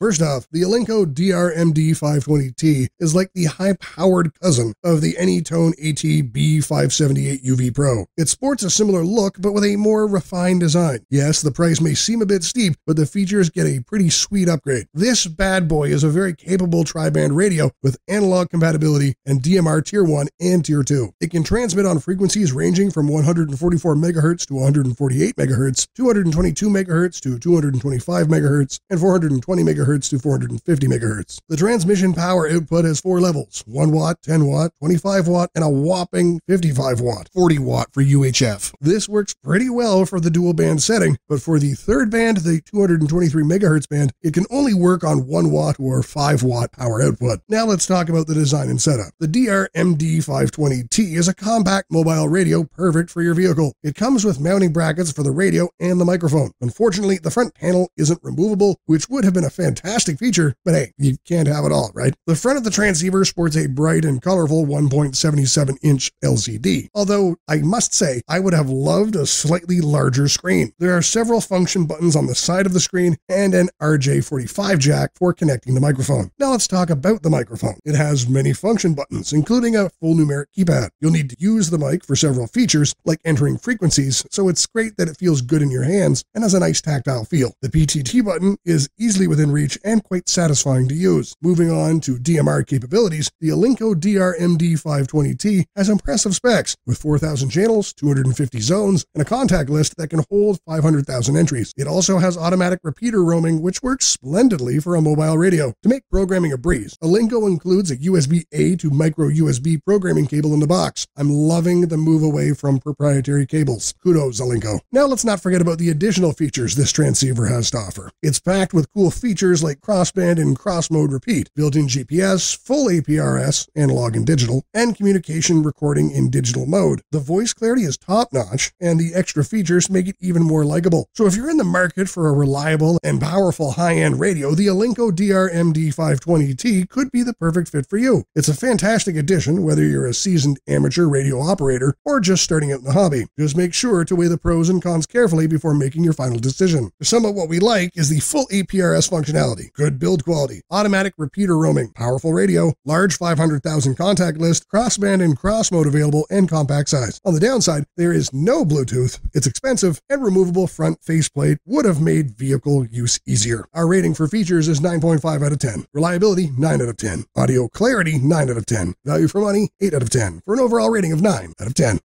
First off, the Alinco DRMD 520T is like the high-powered cousin of the Anytone AT D578 UV Pro. It sports a similar look, but with a more refined design. Yes, the price may seem a bit steep, but the features get a pretty sweet upgrade. This bad boy is a very capable tri-band radio with analog compatibility and DMR Tier 1 and Tier 2. It can transmit on frequencies ranging from 144 MHz to 148 MHz, 222 MHz to 225 MHz, and 420 MHz to 450 MHz. The transmission power output has four levels 1 watt, 10 watt, 25 watt, and a whopping 55 watt, 40 watt for UHF. This works pretty well for the dual band setting, but for the third band, the 223 MHz band, it can only work on 1 watt or 5 watt power output. Now let's talk about the design and setup. The DRMD 520T is a compact mobile radio perfect for your vehicle. It comes with mounting brackets for the radio and the microphone. Unfortunately, the front panel isn't removable, which would have been a fantastic feature, but hey, you can't have it all, right? The front of the transceiver sports a bright and colorful 1.77 inch LCD, although I must say I would have loved a slightly larger screen. There are several function buttons on the side of the screen and an RJ45 jack for connecting the microphone. Now let's talk about the microphone. It has many function buttons, including a full numeric keypad. You'll need to use the mic for several features, like entering frequencies, so it's great that it feels good in your hands and has a nice tactile feel. The PTT button is easily within reach and quite satisfying to use. Moving on to DMR capabilities, the Alinco DRMD 520T has impressive specs with 4,000 channels, 250 zones, and a contact list that can hold 500,000 entries. It also has automatic repeater roaming, which works splendidly for a mobile radio. To make programming a breeze, Alinco includes a USB A to micro USB programming cable in the box. I'm loving the move away from proprietary cables. Kudos, Alinco. Now let's not forget about the additional features this transceiver has to offer. It's packed with cool features like crossband and cross mode repeat, built in GPS, full APRS, analog and digital, and communication recording in digital mode. The voice clarity is top notch, and the extra features make it even more likable. So if you're in the market for a reliable and powerful high end radio, the Alinco DRMD 520T could be the perfect fit for you. It's a fantastic addition, whether you're a seasoned amateur radio operator or just starting out in the hobby. Just make sure to weigh the pros and cons carefully before making your final decision. Some of what we like is the full APRS functionality, good build quality, automatic repeater roaming, powerful radio, large 500,000 contact list, crossband and cross mode available, and compact size. On the downside, there is no Bluetooth, it's expensive, and removable front faceplate would have made vehicle use easier. Our rating for features is 9.5 out of 10. Reliability, 9 out of 10. Audio clarity, 9 out of 10. Value for money, 8 out of 10. For an overall rating of 9 out of 10.